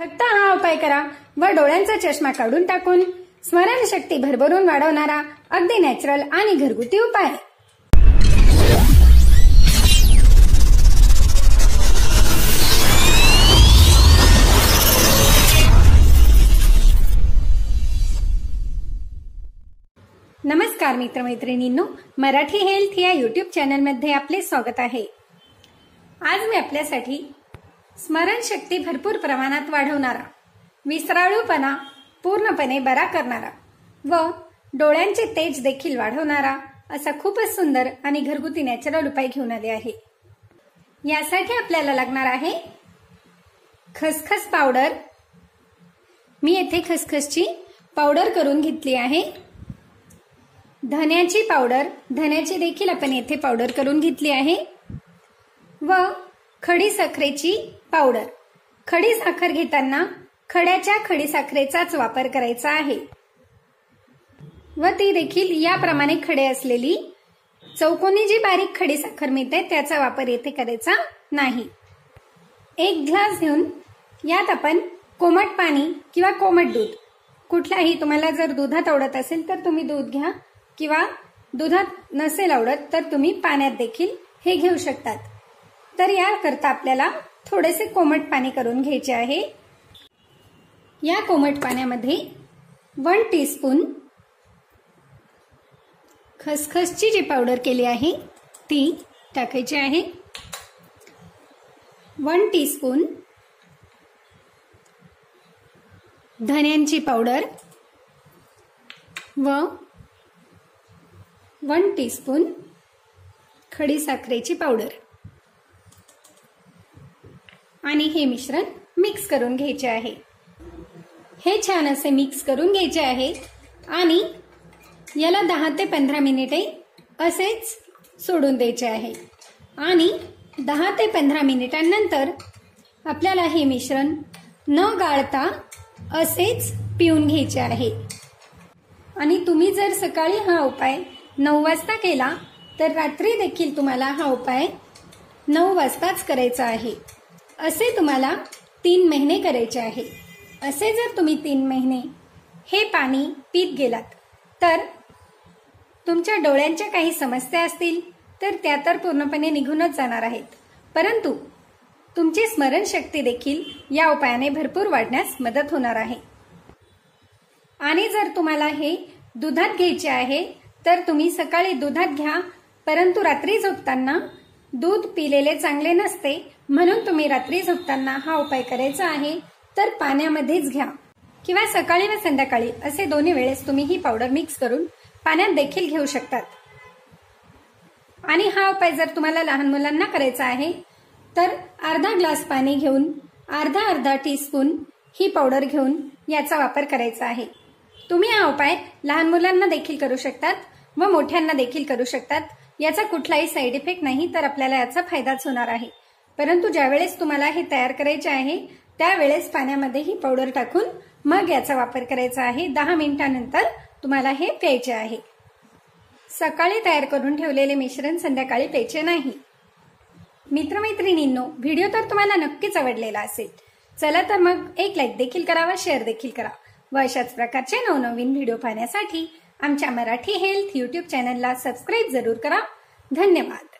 फक्त हा उपाय करा व डोळ्यांचा चष्मा काढून टाकून स्मरणशक्ती भरभरून वाढवणारा अगदी नॅचरल आणि घरगुती उपाय नमस्कार मित्रमैत्रिणींनो मराठी हेल्थ या युट्यूब चॅनलमध्ये आपले स्वागत आहे. आज मी आपल्यासाठी स्मरणशक्ती भरपूर प्रमाणात वाढवणारा विसराळूपणा पूर्णपणे बरा करणारा व डोळ्यांचे तेज देखील वाढवणारा असा खूपच सुंदर आणि घरगुती नॅचरल उपाय घेऊन आले आहे. यासाठी आपल्याला लागणार आहे खसखस पावडर. मी येथे खसखसची पावडर करून घेतली आहे. धन्याची पावडर. धन्याची देखील आपण येथे पावडर करून घेतली आहे. व खडी साखरेची पावडर. खडी साखर घेताना खड्याच्या खडी साखरेचाच वापर करायचा आहे. व ती देखील याप्रमाणे खडे असलेली चौकोनी जी बारीक खडी साखर मिळते त्याचा वापर येथे करायचा नाही. एक ग्लास घेऊन यात आपण कोमट पाणी किंवा कोमट दूध. कुठलाही तुम्हाला जर दुधात आवडत असेल तर तुम्ही दूध घ्या किंवा दुधात नसेल आवडत तर तुम्ही पाण्यात देखील हे घेऊ शकतात. तर याकरता आपल्याला थोडेसे कोमट पाणी करून घ्यायचे आहे. या कोमट पाण्यामध्ये वन टीस्पून खसखसची जी पावडर केली आहे ती टाकायची आहे. वन टीस्पून धन्यांची पावडर व वन टीस्पून खडी साखरेची पावडर आणि हे मिश्रण मिक्स करून घ्यायचे आहे. हे छान असे मिक्स करून घ्यायचे आहे. आणि याला दहा ते पंधरा मिनिटे असेच सोडून द्यायचे आहे. आणि दहा ते पंधरा मिनिटांनंतर आपल्याला हे मिश्रण न गाळता असेच पिऊन घ्यायचे आहे. आणि तुम्ही जर सकाळी हा उपाय नऊ वाजता केला तर रात्री देखील तुम्हाला हा उपाय नऊ वाजताच करायचा आहे. असे तुम्हाला तीन महिने करायचे आहे. असे जर तुम्ही तीन महिने हे पाणी पीत गेलात तर तुमच्या डोळ्यांच्या काही समस्या असतील तर त्या तर पूर्णपणे निघूनच जाणार आहेत. परंतु तुमची स्मरणशक्ती देखील या उपायाने भरपूर वाढण्यास मदत होणार आहे. आणि जर तुम्हाला हे दुधात घ्यायचे आहे तर तुम्ही सकाळी दुधात घ्या परंतु रात्री झोपताना दूध पिलेले चांगले नसते म्हणून तुम्ही रात्री झोपताना हा उपाय करायचा आहे तर पाण्यामध्येच घ्या. किंवा सकाळी व संध्याकाळी असे दोन्ही वेळेस तुम्ही ही पावडर मिक्स करून पाण्यात देखील घेऊ शकतात. आणि हा उपाय जर तुम्हाला लहान मुलांना करायचा आहे तर अर्धा ग्लास पाणी घेऊन अर्धा अर्धा टीस्पून ही पावडर घेऊन याचा वापर करायचा आहे. तुम्ही हा उपाय लहान मुलांना देखील करू शकतात व मोठ्यांना देखील करू शकतात याचा कुठलाही साईड इफेक्ट नाही तर आपल्याला याचा फायदाच होणार आहे. परंतु ज्यावेळेस तुम्हाला हे तयार करायचे आहे त्यावेळेस पाण्यामध्ये ही पावडर टाकून मग याचा वापर करायचा आहे. दहा मिनिटानंतर तुम्हाला हे प्यायचे आहे. सकाळी तयार करून ठेवलेले मिश्रण संध्याकाळी प्यायचे नाही. मित्रमैत्रिणींनो व्हिडिओ तर तुम्हाला नक्कीच आवडलेला असेल. चला तर मग एक लाईक देखील करा व शेअर देखील करा व अशाच प्रकारचे नवनवीन व्हिडिओ पाहण्यासाठी आमच्या मराठी हेल्थ युट्यूब चॅनलला सबस्क्राईब जरूर करा. धन्यवाद.